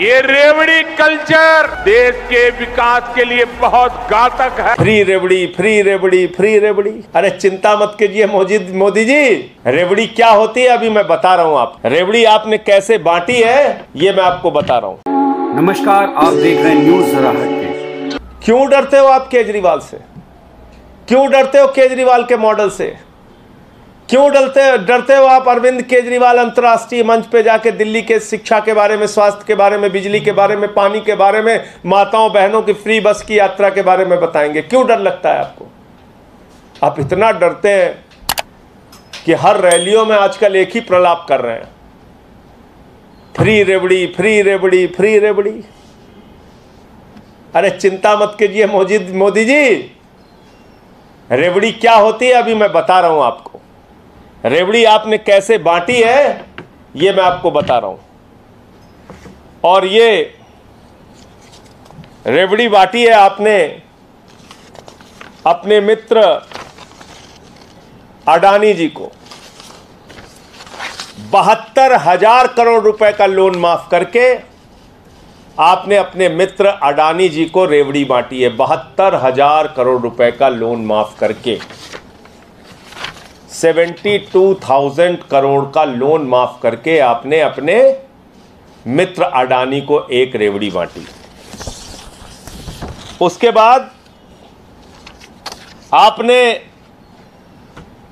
ये रेवड़ी कल्चर देश के विकास के लिए बहुत घातक है। फ्री रेवड़ी फ्री रेवड़ी फ्री रेवड़ी। अरे चिंता मत कीजिए मोदी मोदी जी। रेवड़ी क्या होती है अभी मैं बता रहा हूँ आप। रेवड़ी आपने कैसे बांटी है ये मैं आपको बता रहा हूँ। नमस्कार आप देख रहे हैं न्यूज़ जरा क्यों डरते हो आप केजरीवाल से? क्यों डरते हो केजरीवाल के मॉडल से? क्यों डरते डरते हो आप? अरविंद केजरीवाल अंतर्राष्ट्रीय मंच पे जाके दिल्ली के शिक्षा के बारे में, स्वास्थ्य के बारे में, बिजली के बारे में, पानी के बारे में, माताओं, बहनों की फ्री बस की यात्रा के बारे में बताएँगे। क्यों डर लगता है आपको? आप इतना डरते हैं कि हर रैलियों में आजकल एक ही प्रलाप कर रहे हैं। फ्री रेबड़ी फ्री रेबड़ी फ्री रेबड़ी अरे चिंता मत कीजिए मोदी मोदी जी। रेबड़ी क्या होती है अभी मैं बता रहा हूँ आपको। रेवड़ी आपने कैसे बांटी है, ये मैं आपको बता रहा हूँ। और ये रेवड़ी बांटी है आपने अपने मित्र अडानी जी को। बहत्तर हज़ार करोड़ रुपए का लोन माफ़ करके आपने अपने मित्र अडानी जी को रेवड़ी बांटी है। बहत्तर हज़ार करोड़ रुपए का लोन माफ़ करके। सेवेंटी टू थाउज़ेंड करोड़ का लोन माफ़ करके आपने अपने मित्र अडानी को एक रेवड़ी बांटी। उसके बाद आपने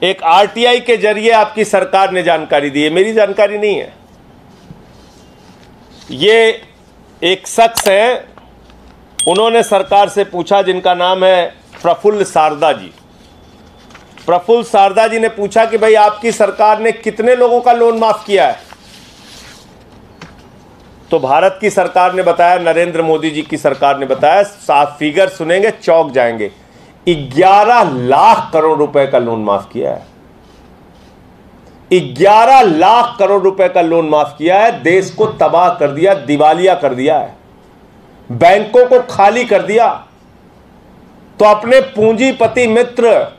एक आरटीआई के ज़रिए आपकी सरकार ने जानकारी दी है। मेरी जानकारी नहीं है। ये एक शख्स है, उन्होंने सरकार से पूछा, जिनका नाम है प्रफुल्ल शारदा जी। प्रफुल्ल शारदा जी ने पूछा कि भाई आपकी सरकार ने कितने लोगों का लोन माफ़ किया है? तो भारत की सरकार ने बताया, नरेंद्र मोदी जी की सरकार ने बताया सात फिगर सुनेंगे, चौक जाएँगे। 11 लाख करोड़ रुपए का लोन माफ़ किया है। 11 लाख करोड़ रुपए का लोन माफ़ किया है, देश को तबाह कर दिया, दिवालिया कर दिया है। बैंकों को खाली कर दिया। तो अपने पूंजीपति मित्र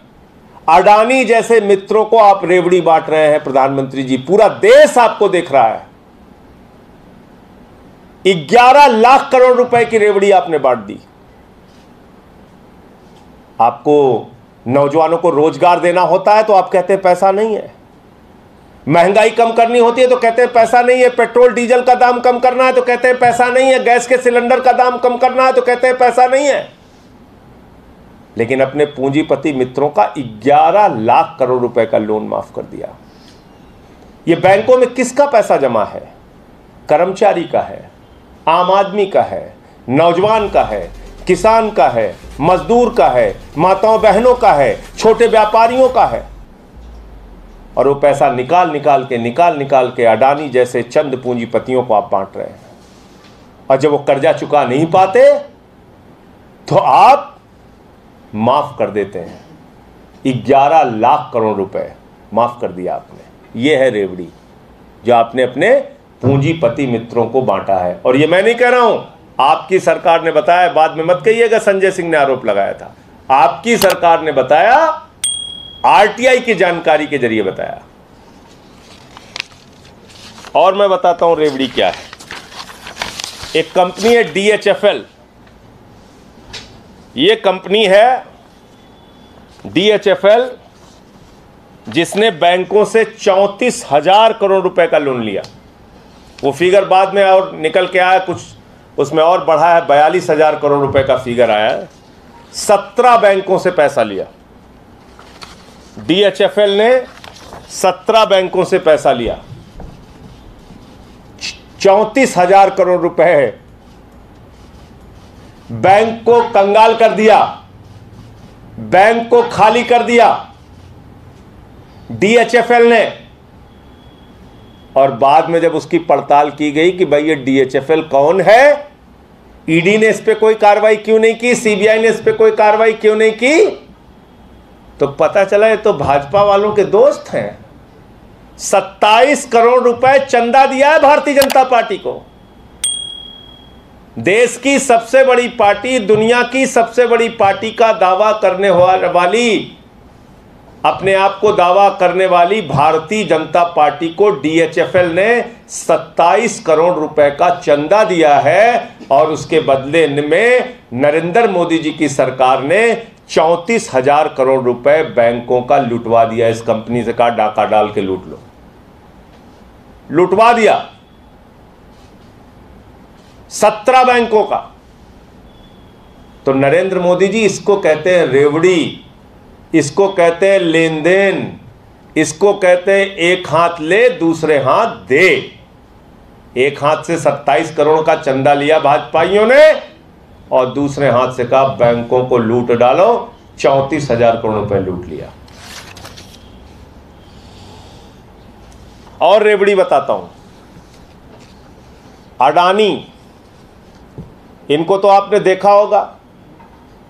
अडानी जैसे मित्रों को आप रेवड़ी बांट रहे हैं, प्रधानमंत्री जी। पूरा देश आपको देख रहा है। 11 लाख करोड़ रुपए की रेवड़ी आपने बांट दी। आपको नौजवानों को रोज़गार देना होता है तो आप कहते हैं पैसा नहीं है। महँगाई कम करनी होती है तो कहते हैं पैसा नहीं है। पेट्रोल, डीजल का दाम कम करना है तो कहते हैं पैसा नहीं है। गैस के सिलेंडर का दाम कम करना है तो कहते हैं पैसा नहीं है। लेकिन अपने पूंजीपति मित्रों का 11 लाख करोड़ रुपए का लोन माफ़ कर दिया। ये बैंकों में किसका पैसा जमा है? कर्मचारी का है, आम आदमी का है, नौजवान का है, किसान का है, मजदूर का है, माताओं बहनों का है, छोटे व्यापारियों का है। और वो पैसा निकाल निकाल के, निकाल निकाल के अडानी जैसे चंद पूंजीपतियों को आप बांट रहे हैं। और जब वो कर्जा चुका नहीं पाते तो आप माफ़ कर देते हैं। ग्यारह लाख करोड़ रुपए माफ़ कर दिया आपने। ये है रेवड़ी, जो आपने अपने पूंजीपति मित्रों को बांटा है। और ये मैं नहीं कह रहा हूँ, आपकी सरकार ने बताया, बाद में मत कहिएगा, संजय सिंह ने आरोप लगाया था। आपकी सरकार ने बताया, आरटीआई की जानकारी के ज़रिए बताया। और मैं बताता हूँ रेवड़ी क्या है। एक कंपनी है डीएचएफएल ये कंपनी है डीएचएफएल, जिसने बैंकों से चौंतीस हज़ार करोड़ रुपए का लोन लिया। वो फिगर बाद में और निकल के आया, कुछ उसमें और बढ़ा है, बयालीस हज़ार करोड़ रुपए का फिगर आया है। सत्रह बैंकों से पैसा लिया। डीएचएफएल ने सत्रह बैंकों से पैसा लिया। चौंतीस हज़ार करोड़ रुपए बैंक को कंगाल कर दिया, बैंक को खाली कर दिया डीएचएफएल ने। और बाद में जब उसकी पड़ताल की गई कि भाई ये डीएचएफएल कौन है ईडी ने इस पे कोई कार्रवाई क्यों नहीं की सीबीआई ने इस पे कोई कार्रवाई क्यों नहीं की तो पता चला ये तो भाजपा वालों के दोस्त हैं। 27 करोड़ रुपए चंदा दिया है भारतीय जनता पार्टी को। देश की सबसे बड़ी पार्टी, दुनिया की सबसे बड़ी पार्टी का दावा करने वाली अपने आप को दावा करने वाली भारतीय जनता पार्टी को डीएचएफएल ने 27 करोड़ रुपए का चंदा दिया है और उसके बदले में नरेंद्र मोदी जी की सरकार ने चौंतीस हज़ार करोड़ रुपए बैंकों का लुटवा दिया। इस कंपनी से कहा, डाका डाल के लूट लो। लुटवा दिया। सत्रह बैंकों का। तो नरेंद्र मोदी जी इसको कहते हैं रेवड़ी, इसको कहते हैं लेन देन इसको कहते हैं एक हाथ ले, दूसरे हाथ दे। एक हाथ से 27 करोड़ का चंदा लिया भाजपाइयों ने और दूसरे हाथ से कहा बैंकों को लूट डालो, चौंतीस हज़ार करोड़ रुपए लूट लिया। और रेबड़ी बताता हूँ। अडानी इनको तो आपने देखा होगा।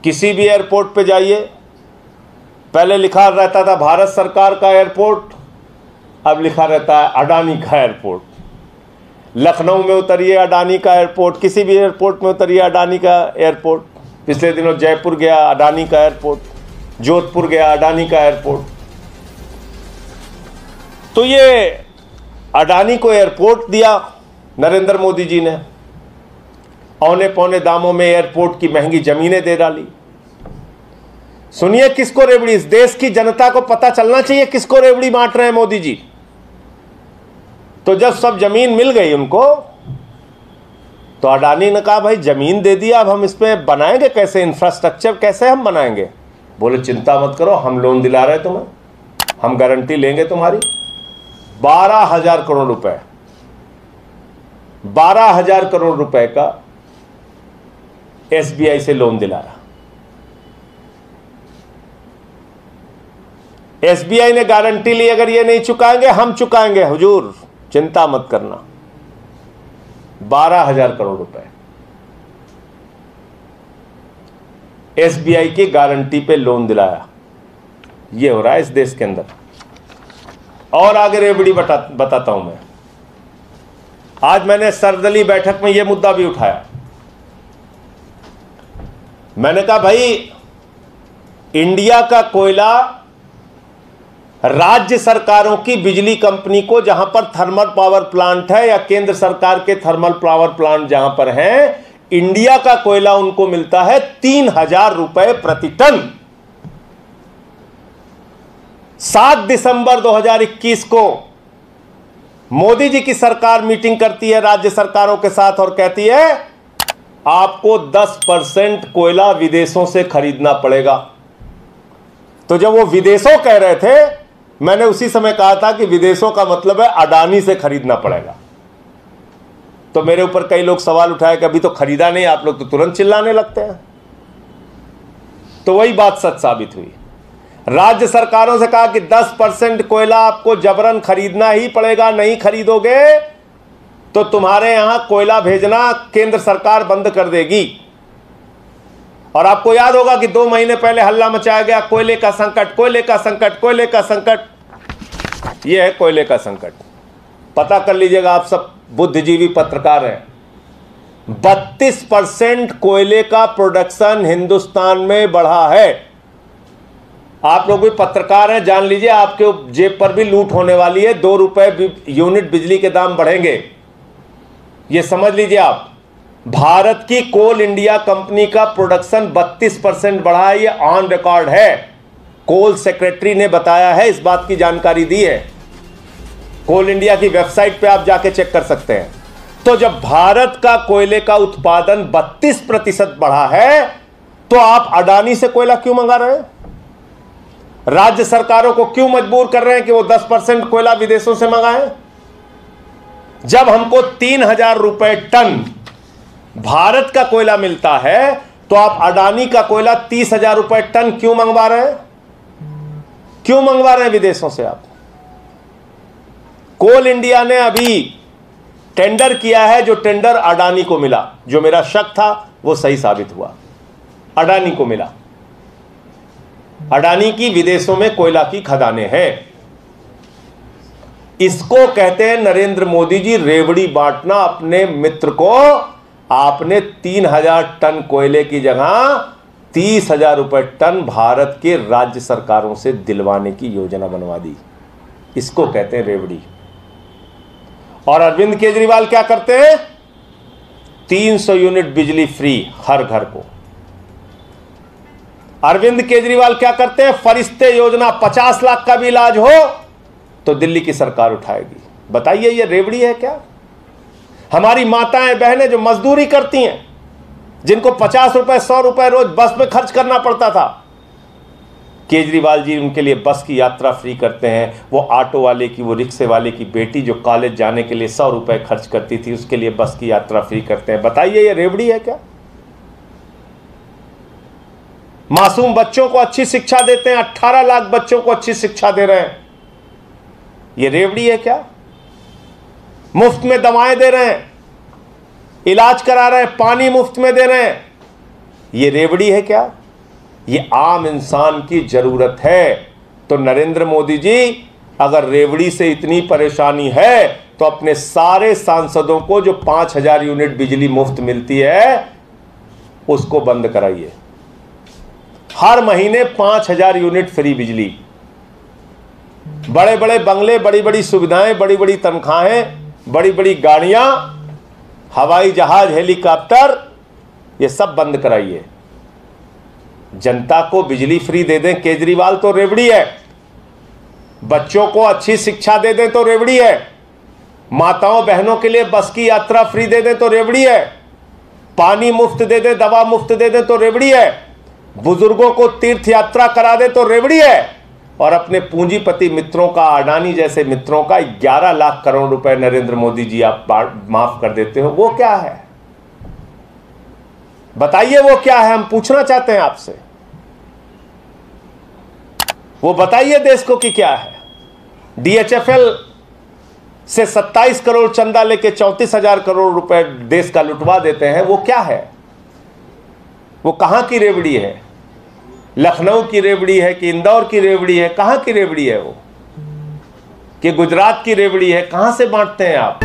किसी भी एयरपोर्ट पे जाइए। पहले लिखा रहता था भारत सरकार का एयरपोर्ट, अब लिखा रहता है अडानी का एयरपोर्ट। लखनऊ में उतरिए अडानी का एयरपोर्ट, किसी भी एयरपोर्ट में उतरिए अडानी का एयरपोर्ट। पिछले दिनों जयपुर गया, अडानी का एयरपोर्ट। जोधपुर गया, अडानी का एयरपोर्ट। तो ये अडानी को एयरपोर्ट दिया नरेंद्र मोदी जी ने। औने पौने दामों में एयरपोर्ट की महँगी जमीनें दे डाली। सुनिए किसको रेवड़ी? इस देश की जनता को पता चलना चाहिए किसको रेवड़ी बांट रहे हैं मोदी जी। तो जब सब ज़मीन मिल गई उनको तो अडानी ने कहा, भाई, ज़मीन दे दिया, अब हम इसमें बनाएँगे कैसे? इंफ्रास्ट्रक्चर कैसे हम बनाएँगे? बोले, चिंता मत करो, हम लोन दिला रहे तुम्हें। हम गारंटी लेंगे तुम्हारी। बारह हज़ार करोड़ रुपए। बारह हज़ार करोड़ रुपए का एसबीआई से लोन दिलाया एसबीआई ने गारंटी ली, अगर ये नहीं चुकाएँगे, हम चुकाएँगे। हुजूर, चिंता मत करना। बारह हज़ार करोड़ रुपए। एसबीआई की गारंटी पे लोन दिलाया। ये हो रहा है इस देश के अंदर। और आगे रेबड़ी बता, बताता हूँ मैं। आज मैंने सरदली बैठक में यह मुद्दा भी उठाया। मैंने कहा, भाई, इंडिया का कोयला राज्य सरकारों की बिजली कंपनी को जहाँ पर थर्मल पावर प्लांट है या केंद्र सरकार के थर्मल पावर प्लांट जहाँ पर हैं, इंडिया का कोयला उनको मिलता है तीन हज़ार रुपए प्रति टन. सात दिसंबर 2021 को मोदी जी की सरकार मीटिंग करती है राज्य सरकारों के साथ और कहती है आपको 10 परसेंट कोयला विदेशों से खरीदना पड़ेगा। तो जब वो विदेशों कह रहे थे, मैंने उसी समय कहा था कि विदेशों का मतलब है अडानी से खरीदना पड़ेगा। तो मेरे ऊपर कई लोग सवाल उठाए कि अभी तो खरीदा नहीं, आप लोग तो तुरंत चिल्लाने लगते हैं। तो वही बात सच साबित हुई। राज्य सरकारों से कहा कि 10 परसेंट कोयला आपको जबरन खरीदना ही पड़ेगा, नहीं खरीदोगे तो तुम्हारे यहाँ कोयला भेजना केंद्र सरकार बंद कर देगी। और आपको याद होगा कि दो महीने पहले हल्ला मचाया गया, कोयले का संकट, कोयले का संकट, कोयले का संकट। यह है कोयले का संकट। पता कर लीजिएगा आप सब, बुद्धिजीवी पत्रकार हैं। बत्तीस परसेंट कोयले का प्रोडक्शन हिंदुस्तान में बढ़ा है। आप लोग भी पत्रकार हैं, जान लीजिए, आपके जेब पर भी लूट होने वाली है। दो रुपए यूनिट बिजली के दाम बढ़ेंगे। ये समझ लीजिए आप, भारत की कोल इंडिया कंपनी का प्रोडक्शन 32 परसेंट बढ़ा है, ये ऑन रिकॉर्ड है। कोल सेक्रेटरी ने बताया है, इस बात की जानकारी दी है। कोल इंडिया की वेबसाइट पे आप जाके चेक कर सकते हैं। तो जब भारत का कोयले का उत्पादन 32 प्रतिशत बढ़ा है तो आप अडानी से कोयला क्यों मंगा रहे हैं? राज्य सरकारों को क्यों मजबूर कर रहे हैं कि वो 10 परसेंट कोयला विदेशों से मंगाएँ? जब हमको तीन हज़ार रुपए टन भारत का कोयला मिलता है तो आप अडानी का कोयला तीस हज़ार रुपए टन क्यों मंगवा रहे हैं? क्यों मंगवा रहे हैं विदेशों से आप? कोल इंडिया ने अभी टेंडर किया है, जो टेंडर अडानी को मिला। जो मेरा शक था, वो सही साबित हुआ। अडानी को मिला। अडानी की विदेशों में कोयला की खदानें हैं। इसको कहते हैं नरेंद्र मोदी जी, रेवड़ी बांटना अपने मित्र को। आपने तीन हज़ार टन कोयले की जगह तीस हज़ार रुपए टन भारत के राज्य सरकारों से दिलवाने की योजना बनवा दी। इसको कहते हैं रेवड़ी। और अरविंद केजरीवाल क्या करते हैं? 300 यूनिट बिजली फ्री हर घर को। अरविंद केजरीवाल क्या करते हैं? फरिश्ते योजना 50 लाख का भी इलाज हो तो दिल्ली की सरकार उठाएगी। बताइए, ये रेवड़ी है क्या? हमारी माताएँ, बहनें जो मजदूरी करती हैं, जिनको पचास रुपए, सौ रुपए रोज बस में खर्च करना पड़ता था, केजरीवाल जी उनके लिए बस की यात्रा फ्री करते हैं। वो ऑटो वाले की, वो रिक्शे वाले की बेटी जो कॉलेज जाने के लिए सौ रुपए खर्च करती थी, उसके लिए बस की यात्रा फ्री करते हैं। बताइए, ये रेवड़ी है क्या? मासूम बच्चों को अच्छी शिक्षा देते हैं, अट्ठारह लाख बच्चों को अच्छी शिक्षा दे रहे हैं। ये रेवड़ी है क्या? मुफ़्त में दवाएँ दे रहे हैं। इलाज करा रहे हैं, पानी मुफ़्त में दे रहे हैं। ये रेवड़ी है क्या? ये आम इंसान की ज़रूरत है। तो नरेंद्र मोदी जी, अगर रेवड़ी से इतनी परेशानी है तो अपने सारे सांसदों को जो पाँच हज़ार यूनिट बिजली मुफ़्त मिलती है, उसको बंद कराइए। हर महीने पाँच हज़ार यूनिट फ्री बिजली। बड़े बड़े बंगले बड़ी बड़ी सुविधाएँ बड़ी बड़ी तनख्वाहें बड़ी बड़ी गाड़ियाँ, हवाई जहाज़, हेलीकॉप्टर, ये सब बंद कराइए। जनता को बिजली फ्री दे दें, केजरीवाल तो रेवड़ी है। बच्चों को अच्छी शिक्षा दे दें तो रेवड़ी है। माताओं, बहनों के लिए बस की यात्रा फ्री दे दें तो रेवड़ी है। पानी मुफ़्त दे दें, दवा मुफ़्त दे दें तो रेवड़ी है। बुज़ुर्गों को तीर्थ यात्रा करा दे तो रेवड़ी है। और अपने पूंजीपति मित्रों का, अडानी जैसे मित्रों का 11 लाख करोड़ रुपए नरेंद्र मोदी जी आप माफ़ कर देते हो। वो क्या है? बताइए वो क्या है? हम पूछना चाहते हैं आपसे। वो बताइए देश को कि क्या है? डीएचएफएल से 27 करोड़ चंदा लेके चौंतीस हज़ार करोड़ रुपए देश का लुटवा देते हैं। वो क्या है? वो कहाँ की रेवड़ी है? लखनऊ की रेवड़ी है कि इंदौर की रेवड़ी है? कहाँ की रेवड़ी है वो? कि गुजरात की रेवड़ी है? कहाँ से बांटते हैं आप?